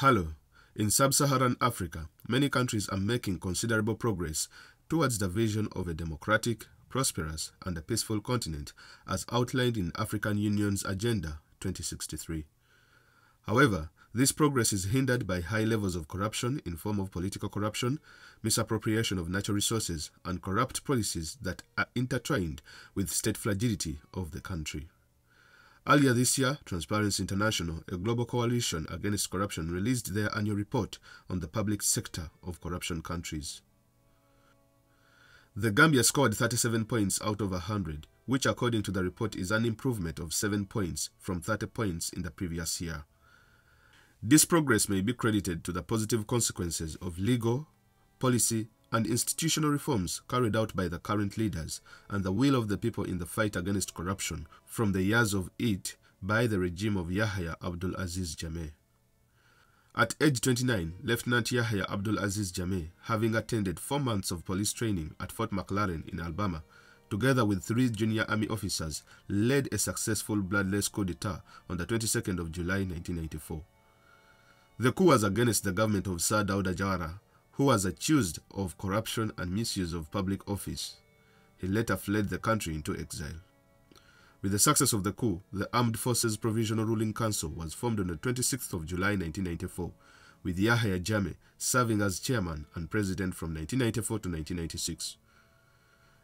Hello. In sub-Saharan Africa, many countries are making considerable progress towards the vision of a democratic, prosperous, and a peaceful continent as outlined in African Union's Agenda 2063. However, this progress is hindered by high levels of corruption in form of political corruption, misappropriation of natural resources, and corrupt policies that are intertwined with state fragility of the country. Earlier this year, Transparency International, a global coalition against corruption, released their annual report on the public sector of corruption countries. The Gambia scored 37 points out of 100, which according to the report is an improvement of 7 points from 30 points in the previous year. This progress may be credited to the positive consequences of legal, policy, and institutional reforms carried out by the current leaders and the will of the people in the fight against corruption from the years of it by the regime of Yahya Abdul Aziz Jammeh. At age 29, Lieutenant Yahya Abdul Aziz Jammeh, having attended four months of police training at Fort McClellan in Alabama, together with three junior army officers, led a successful bloodless coup d'etat on the 22nd of July 1994. The coup was against the government of Sir Dawda Jawara, who was accused of corruption and misuse of public office. He later fled the country into exile. With the success of the coup, the Armed Forces Provisional Ruling Council was formed on the 26th of July 1994, with Yahya Jammeh serving as chairman and president from 1994 to 1996.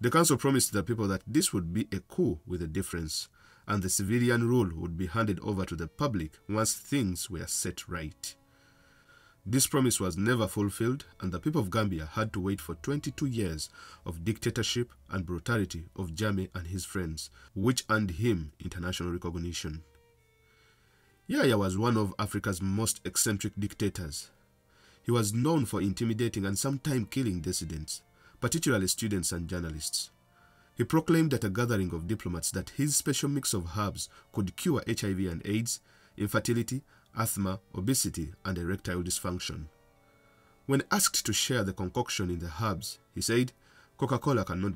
The council promised the people that this would be a coup with a difference, and the civilian rule would be handed over to the public once things were set right. This promise was never fulfilled, and the people of Gambia had to wait for 22 years of dictatorship and brutality of Jammeh and his friends, which earned him international recognition. Yahya was one of Africa's most eccentric dictators. He was known for intimidating and sometimes killing dissidents, particularly students and journalists. He proclaimed at a gathering of diplomats that his special mix of herbs could cure HIV and AIDS, infertility, asthma, obesity, and erectile dysfunction. When asked to share the concoction in the herbs, he said, Coca Cola cannot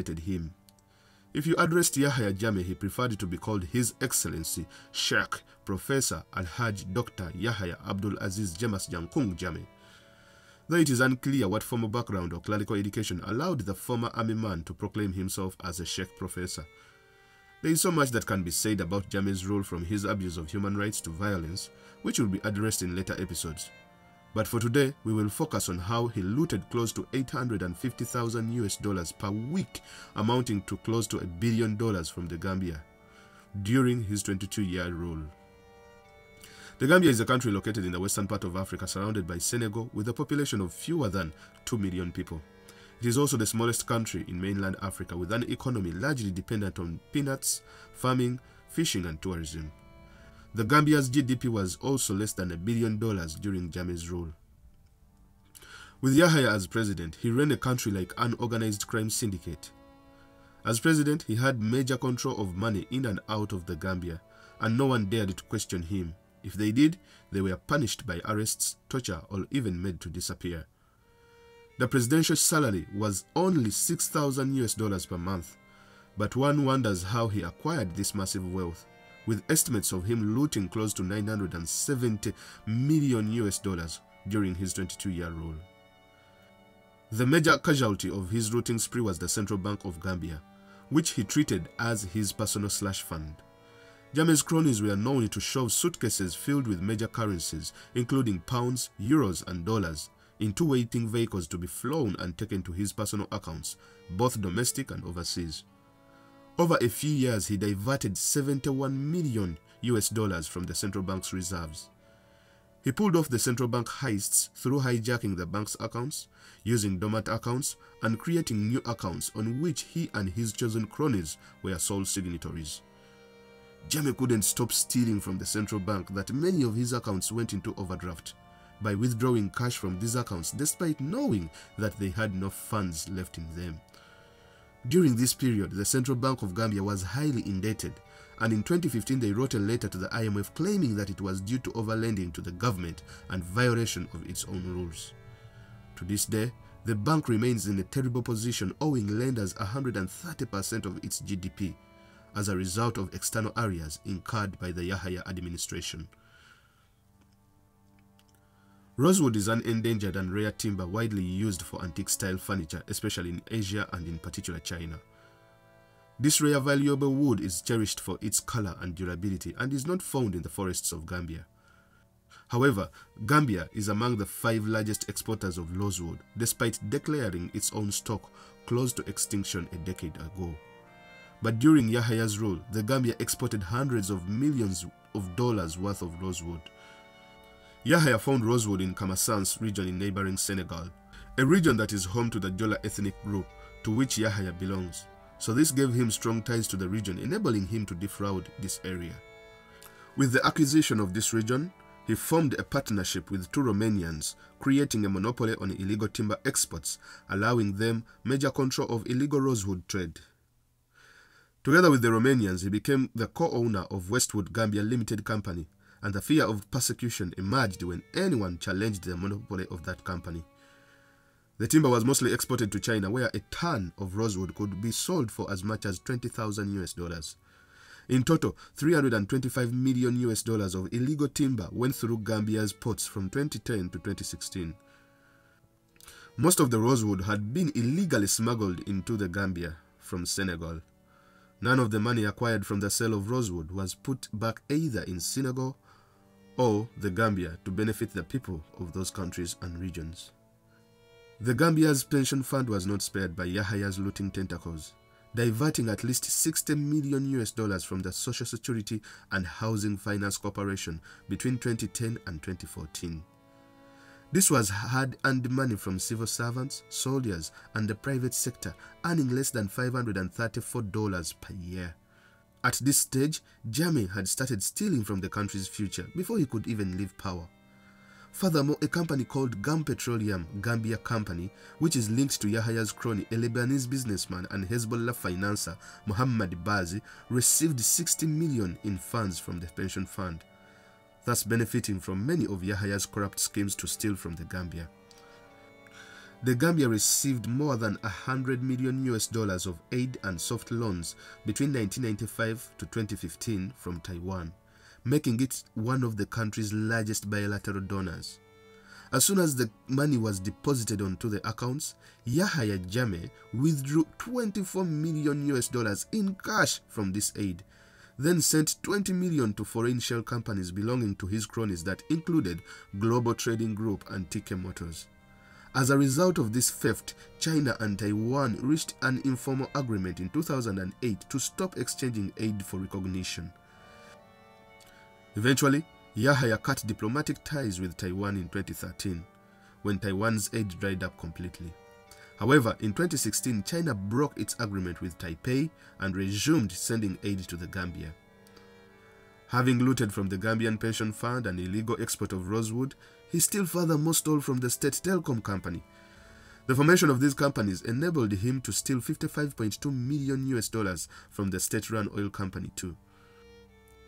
dated him. If you addressed Yahya Jammeh, he preferred to be called His Excellency Sheikh Professor Al-Hajj Dr. Yahya Abdul Aziz Jemus Junkung Jammeh. Though it is unclear what formal background or clerical education allowed the former army man to proclaim himself as a Sheikh Professor. There is so much that can be said about Jammeh's role from his abuse of human rights to violence, which will be addressed in later episodes. But for today, we will focus on how he looted close to 850,000 US dollars per week, amounting to close to a billion dollars from the Gambia during his 22-year rule. The Gambia is a country located in the western part of Africa surrounded by Senegal with a population of fewer than 2 million people. It is also the smallest country in mainland Africa with an economy largely dependent on peanuts, farming, fishing and tourism. The Gambia's GDP was also less than a billion dollars during Jammeh's rule. With Yahya as president, he ran a country like an organized crime syndicate. As president, he had major control of money in and out of the Gambia, and no one dared to question him, If they did, they were punished by arrests, torture, or even made to disappear. The presidential salary was only 6,000 US dollars per month, but one wonders how he acquired this massive wealth, with estimates of him looting close to 970 million US dollars during his 22-year rule. The major casualty of his looting spree was the Central Bank of Gambia, which he treated as his personal slush fund. Jammeh's cronies were known to shove suitcases filled with major currencies, including pounds, euros, and dollars, into waiting vehicles to be flown and taken to his personal accounts, both domestic and overseas. Over a few years, he diverted 71 million US dollars from the central bank's reserves. He pulled off the central bank heists through hijacking the bank's accounts, using dormant accounts, and creating new accounts on which he and his chosen cronies were sole signatories. Jammeh couldn't stop stealing from the central bank that many of his accounts went into overdraft by withdrawing cash from these accounts despite knowing that they had no funds left in them. During this period, the Central Bank of Gambia was highly indebted, and in 2015 they wrote a letter to the IMF claiming that it was due to overlending to the government and violation of its own rules. To this day, the bank remains in a terrible position owing lenders 130% of its GDP as a result of external areas incurred by the Yahya administration. Rosewood is an endangered and rare timber widely used for antique-style furniture, especially in Asia and in particular China. This rare valuable wood is cherished for its color and durability and is not found in the forests of Gambia. However, Gambia is among the five largest exporters of rosewood, despite declaring its own stock close to extinction a decade ago. But during Yahya's rule, the Gambia exported hundreds of millions of dollars worth of rosewood. Yahya found rosewood in Casamance region in neighboring Senegal, a region that is home to the Jola ethnic group to which Yahya belongs. So this gave him strong ties to the region, enabling him to defraud this area. With the acquisition of this region, he formed a partnership with two Romanians, creating a monopoly on illegal timber exports, allowing them major control of illegal rosewood trade. Together with the Romanians, he became the co-owner of Westwood Gambia Limited Company, and the fear of persecution emerged when anyone challenged the monopoly of that company. The timber was mostly exported to China, where a ton of rosewood could be sold for as much as 20,000 US dollars. In total, 325 million US dollars of illegal timber went through Gambia's ports from 2010 to 2016. Most of the rosewood had been illegally smuggled into the Gambia from Senegal. None of the money acquired from the sale of rosewood was put back either in Senegal or the Gambia to benefit the people of those countries and regions. The Gambia's pension fund was not spared by Yahya's looting tentacles, diverting at least 60 million US dollars from the Social Security and Housing Finance Corporation between 2010 and 2014. This was hard-earned money from civil servants, soldiers, and the private sector, earning less than $534 per year. At this stage, Jammeh had started stealing from the country's future before he could even leave power. Furthermore, a company called Gam Petroleum Gambia Company, which is linked to Yahya's crony, a Lebanese businessman and Hezbollah financer Muhammad Bazi, received 60 million in funds from the pension fund, thus benefiting from many of Yahya's corrupt schemes to steal from the Gambia. The Gambia received more than 100 million US dollars of aid and soft loans between 1995 to 2015 from Taiwan, making it one of the country's largest bilateral donors. As soon as the money was deposited onto the accounts, Yahya Jammeh withdrew 24 million US dollars in cash from this aid, then sent 20 million to foreign shell companies belonging to his cronies that included Global Trading Group and TK Motors. As a result of this theft, China and Taiwan reached an informal agreement in 2008 to stop exchanging aid for recognition. Eventually, Yahya cut diplomatic ties with Taiwan in 2013, when Taiwan's aid dried up completely. However, in 2016, China broke its agreement with Taipei and resumed sending aid to the Gambia. Having looted from the Gambian Pension Fund an illegal export of rosewood, he still furthermore stole from the state telecom company. The formation of these companies enabled him to steal 55.2 million US dollars from the state-run oil company too.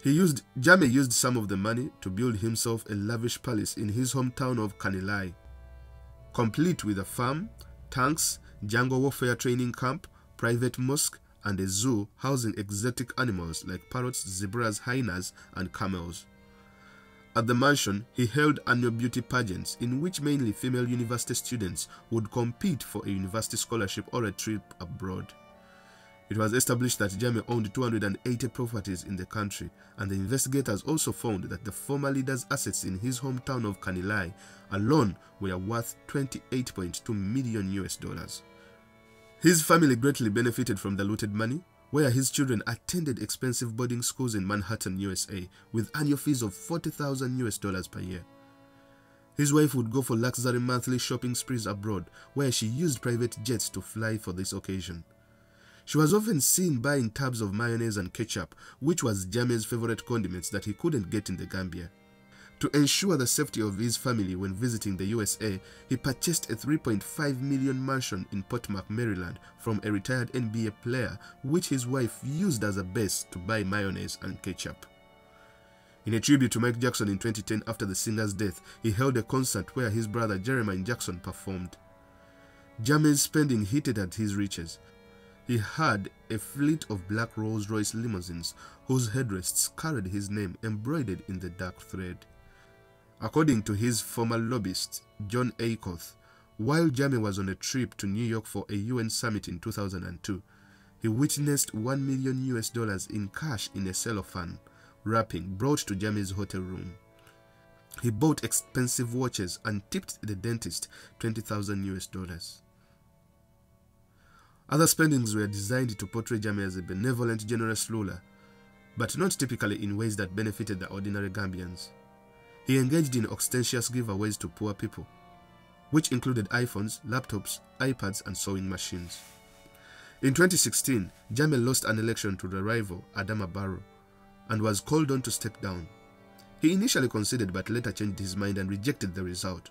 He used Jammeh used some of the money to build himself a lavish palace in his hometown of Kanilai, complete with a farm, tanks, jungle warfare training camp, private mosque, and a zoo housing exotic animals like parrots, zebras, hyenas, and camels. At the mansion, he held annual beauty pageants in which mainly female university students would compete for a university scholarship or a trip abroad. It was established that Jammeh owned 280 properties in the country, and the investigators also found that the former leader's assets in his hometown of Kanilai alone were worth 28.2 million US dollars. His family greatly benefited from the looted money, where his children attended expensive boarding schools in Manhattan, USA, with annual fees of 40,000 US dollars per year. His wife would go for luxury monthly shopping sprees abroad, where she used private jets to fly for this occasion. She was often seen buying tubs of mayonnaise and ketchup, which was Jammeh's favorite condiments that he couldn't get in the Gambia. To ensure the safety of his family when visiting the USA, he purchased a 3.5 million mansion in Portsmouth, Maryland from a retired NBA player, which his wife used as a base to buy mayonnaise and ketchup. In a tribute to Mike Jackson in 2010 after the singer's death, he held a concert where his brother Jermaine Jackson performed. Jammeh's spending heated at his riches. He had a fleet of black Rolls-Royce limousines whose headrests carried his name embroidered in the dark thread. According to his former lobbyist, John Aikoth, while Jammeh was on a trip to New York for a UN summit in 2002, he witnessed 1 million US dollars in cash in a cellophane wrapping brought to Jammeh's hotel room. He bought expensive watches and tipped the dentist 20,000 US dollars. Other spendings were designed to portray Jammeh as a benevolent, generous ruler, but not typically in ways that benefited the ordinary Gambians. He engaged in ostentatious giveaways to poor people, which included iPhones, laptops, iPads, and sewing machines. In 2016, Jammeh lost an election to the rival Adama Barrow and was called on to step down. He initially conceded but later changed his mind and rejected the result,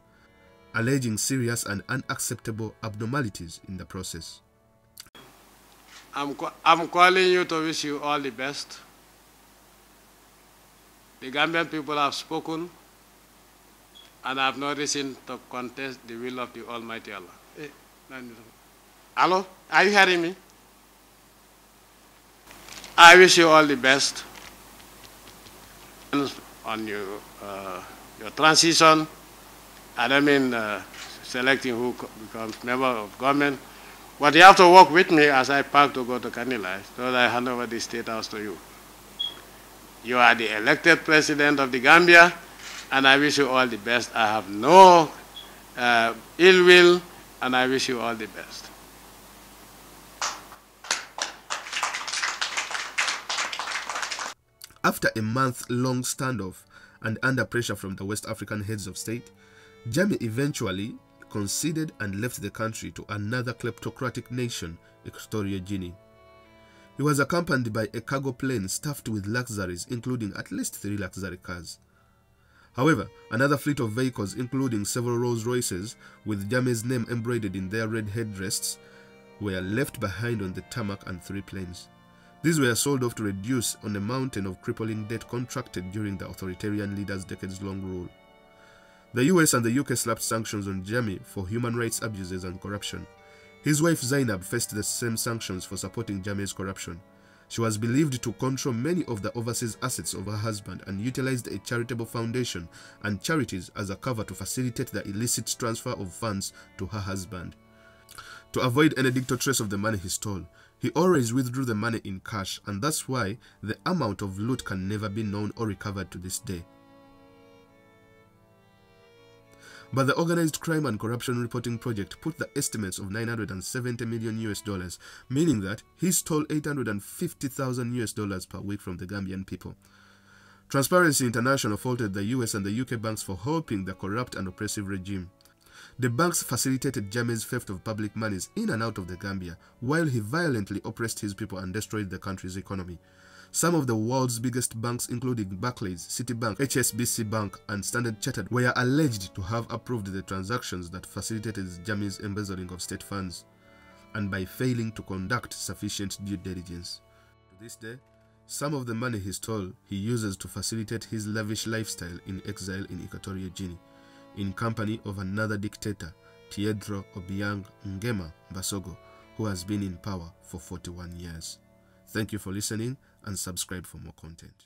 alleging serious and unacceptable abnormalities in the process. I'm, I'm calling you to wish you all the best. The Gambian people have spoken and I have not reason to contest the will of the Almighty Allah. Hey, Hello? Are you hearing me? I wish you all the best on your, uh, your transition. I don't mean uh, selecting who becomes member of government, but you have to work with me as I pack to go to Kanilai so that I hand over the state house to you. You are the elected president of the Gambia and I wish you all the best. I have no uh, ill will, and I wish you all the best. After a month-long standoff and under pressure from the West African heads of state, Jammeh eventually conceded and left the country to another kleptocratic nation, Equatorial Guinea. He was accompanied by a cargo plane stuffed with luxuries, including at least three luxury cars. However, another fleet of vehicles, including several Rolls Royces with Jammeh's name embroidered in their red headrests, were left behind on the tarmac and three planes. These were sold off to reduce on a mountain of crippling debt contracted during the authoritarian leader's decades-long rule. The US and the UK slapped sanctions on Jammeh for human rights abuses and corruption. His wife Zainab faced the same sanctions for supporting Jammeh's corruption. She was believed to control many of the overseas assets of her husband and utilized a charitable foundation and charities as a cover to facilitate the illicit transfer of funds to her husband. To avoid any dictator trace of the money he stole, he always withdrew the money in cash and that's why the amount of loot can never be known or recovered to this day. But the Organized Crime and Corruption Reporting Project put the estimates of 970 million US dollars, meaning that he stole 850,000 US dollars per week from the Gambian people. Transparency International faulted the US and the UK banks for helping the corrupt and oppressive regime. The banks facilitated Jammeh's theft of public monies in and out of the Gambia, while he violently oppressed his people and destroyed the country's economy. Some of the world's biggest banks including Barclays, Citibank, HSBC Bank and Standard Chartered were alleged to have approved the transactions that facilitated Jammeh's embezzling of state funds and by failing to conduct sufficient due diligence. To this day, Some of the money he stole he uses to facilitate his lavish lifestyle in exile in Equatorial Guinea, in company of another dictator, Pedro Obiang Nguema Mbasogo, who has been in power for 41 years. Thank you for listening and subscribe for more content.